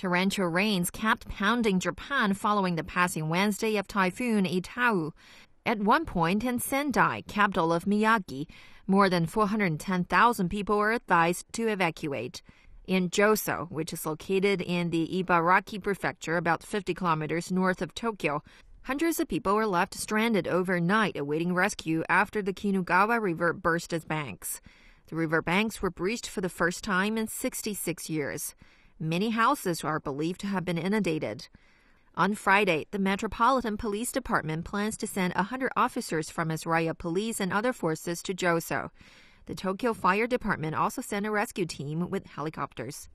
Torrential rains kept pounding Japan following the passing Wednesday of Typhoon Etau. At one point in Sendai, capital of Miyagi, more than 410,000 people were advised to evacuate. In Joso, which is located in the Ibaraki prefecture about 50 kilometers north of Tokyo, hundreds of people were left stranded overnight awaiting rescue after the Kinugawa River burst its banks. The river banks were breached for the first time in 66 years. Many houses are believed to have been inundated. On Friday, the Metropolitan Police Department plans to send 100 officers from riot police and other forces to Joso. The Tokyo Fire Department also sent a rescue team with helicopters.